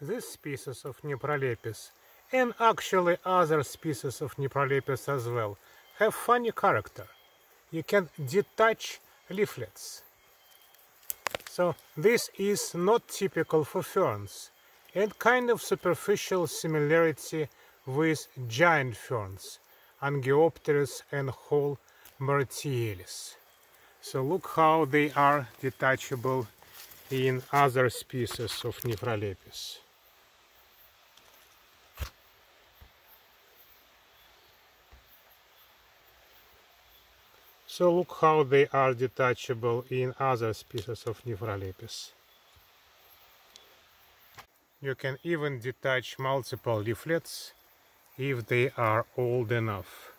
this species of Nephrolepis and actually other species of Nephrolepis as well have funny character. You can detach leaflets. So this is not typical for ferns and kind of superficial similarity with giant ferns, Angiopteris and whole Marattiales. So look how they are detachable in other species of Nephrolepis. So look how they are detachable in other species of Nephrolepis. You can even detach multiple leaflets if they are old enough.